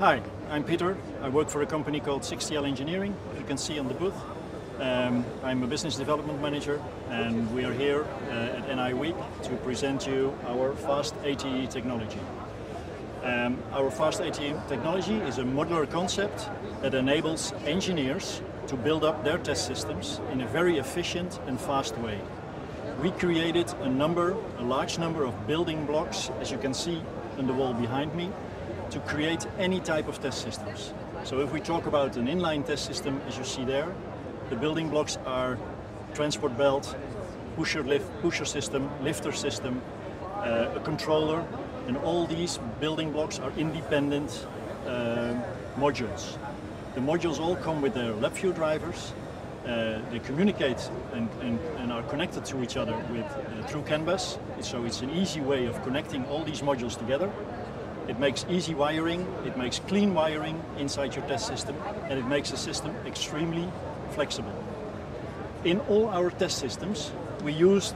Hi, I'm Peter. I work for a company called 6TL Engineering, you can see on the booth. Um, I'm a business development manager and we are here uh, at NI Week to present you our Fast ATE technology. Um, our Fast ATE technology is a modular concept that enables engineers to build up their test systems in a very efficient and fast way. We created a number, a large number of building blocks, as you can see on the wall behind me, to create any type of test systems. So if we talk about an inline test system, as you see there, the building blocks are transport belt, pusher lift, pusher system, lifter system, uh, a controller, and all these building blocks are independent uh, modules. The modules all come with their LabVIEW drivers. Uh, they communicate and, and, and, are connected to each other with uh, through CAN bus. So it's an easy way of connecting all these modules together. It makes easy wiring, it makes clean wiring inside your test system, and it makes the system extremely flexible. In all our test systems, we use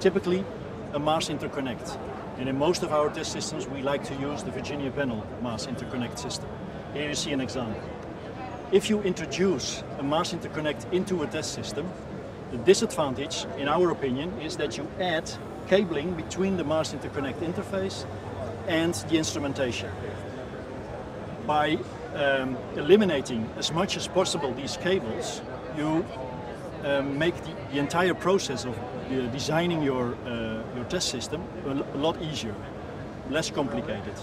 typically a mass interconnect. And in most of our test systems, we like to use the Virginia panel mass interconnect system. Here you see an example. If you introduce a mass interconnect into a test system, the disadvantage, in our opinion, is that you add cabling between the mass interconnect interface and the instrumentation. By um, eliminating as much as possible these cables, you um, make the, the, entire process of uh, designing your, uh, your test system a, lot easier, less complicated.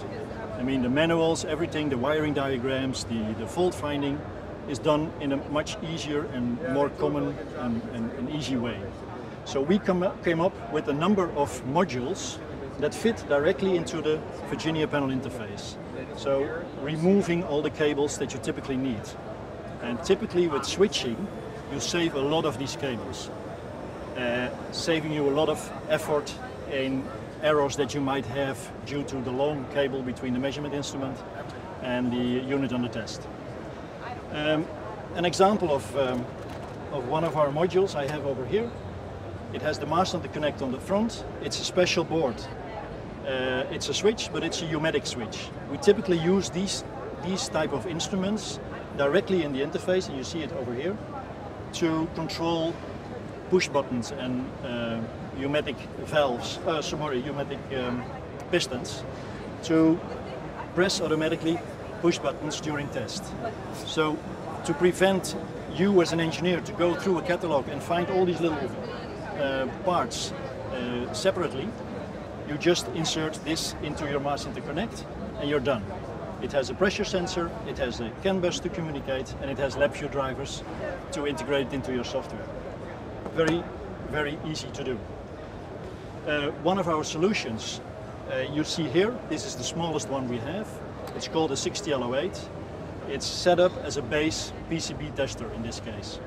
I mean, the manuals, everything, the wiring diagrams, the, the fault finding is done in a much easier and more common and, and, and easy way. So we come, came up with a number of modules that fit directly into the Virginia panel interface. So removing all the cables that you typically need. And typically with switching, you save a lot of these cables, uh, saving you a lot of effort in errors that you might have due to the long cable between the measurement instrument and the unit on the test. Um, an example of, um, of one of our modules I have over here. It has the mass interconnect on the front. It's a special board. Uh, it's a switch, but it's a pneumatic switch. We typically use these, these type of instruments directly in the interface, and you see it over here to control push buttons and uh, pneumatic valves, uh, sorry, pneumatic um, pistons to press automatically push buttons during test. So to prevent you as an engineer to go through a catalog and find all these little uh, parts uh, separately, you just insert this into your mass interconnect and you're done. It has a pressure sensor, it has a CAN bus to communicate, and it has LabVIEW drivers to integrate it into your software. Very, very easy to do. Uh, one of our solutions, uh, you see here, this is the smallest one we have. It's called a 6TL08. It's set up as a base PCB tester in this case.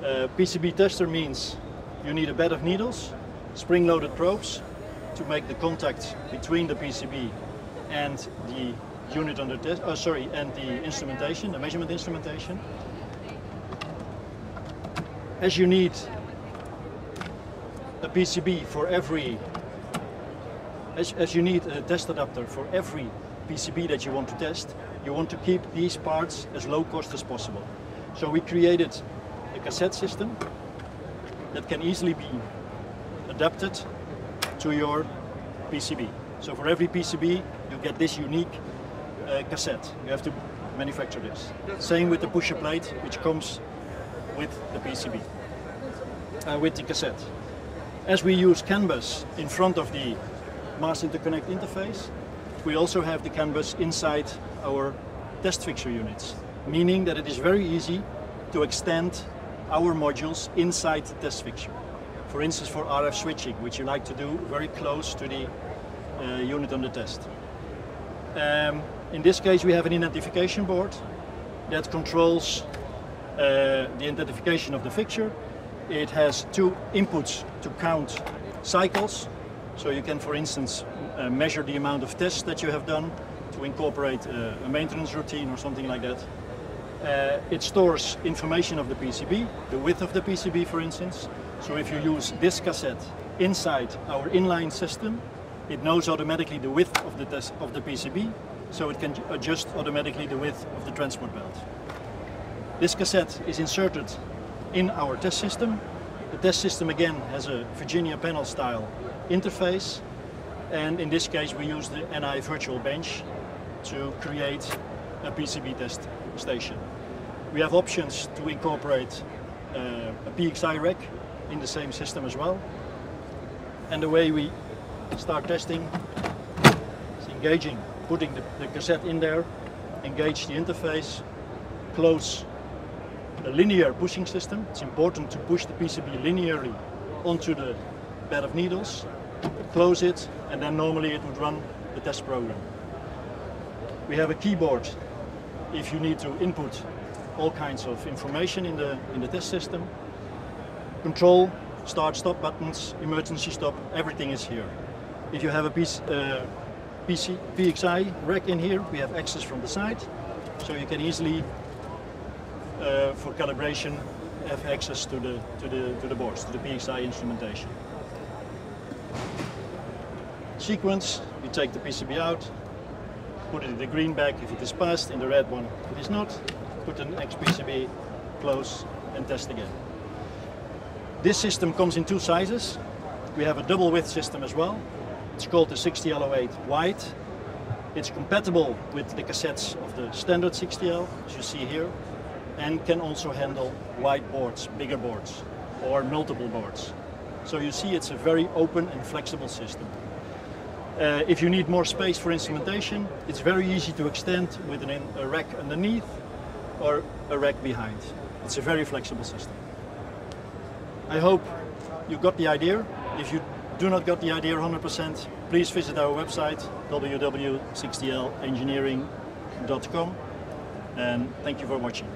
Uh, PCB tester means you need a bed of needles, spring-loaded probes to make the contact between the PCB and the unit under test, oh, sorry, and the instrumentation, the measurement instrumentation. As you need a PCB for every, as, as you need a test adapter for every PCB that you want to test, you want to keep these parts as low cost as possible. So we created a cassette system that can easily be adapted to your PCB. So for every PCB, you get this unique uh, cassette. You have to manufacture this. Same with the pusher plate, which comes with the PCB, uh, with the cassette. As we use CAN bus in front of the mass interconnect interface, we also have the CAN bus inside our test fixture units, meaning that it is very easy to extend our modules inside the test fixture. For instance, for RF switching, which you like to do very close to the uh, unit on the test. Um, in this case, we have an identification board that controls uh, the identification of the fixture. It has two inputs to count cycles. So you can, for instance, uh, measure the amount of tests that you have done to incorporate uh, a maintenance routine or something like that. Uh, it stores information of the PCB, the width of the PCB, for instance. So if you use this cassette inside our inline system, it knows automatically the width of the, of the PCB so it can adjust automatically the width of the transport belt. This cassette is inserted in our test system. The test system again has a Virginia panel style interface and in this case we use the NI virtual bench to create a PCB test station. We have options to incorporate uh, a PXI rack in the same system as well. And the way we start testing is engaging, putting the, the cassette in there, engage the interface, close a linear pushing system. It's important to push the PCB linearly onto the bed of needles, close it, and then normally it would run the test program. We have a keyboard if you need to input all kinds of information in the, in the test system. Control, start, stop buttons, emergency stop, everything is here. If you have a piece, uh, PC, PXI rack in here, we have access from the side, so you can easily, uh, for calibration, have access to the, to, the, to the boards, to the PXI instrumentation. Sequence, you take the PCB out, put it in the green bag if it is passed, in the red one if it is not, put an XPCB, close and test again. This system comes in two sizes. We have a double width system as well. It's called the 6TL08 wide. It's compatible with the cassettes of the standard 6TL, as you see here, and can also handle wide boards, bigger boards, or multiple boards. So you see it's a very open and flexible system. Uh, if you need more space for instrumentation, it's very easy to extend with an, a rack underneath or a rack behind. It's a very flexible system. I hope you got the idea. If you do not got the idea 100%, please visit our website www.6tlengineering.com and thank you for watching.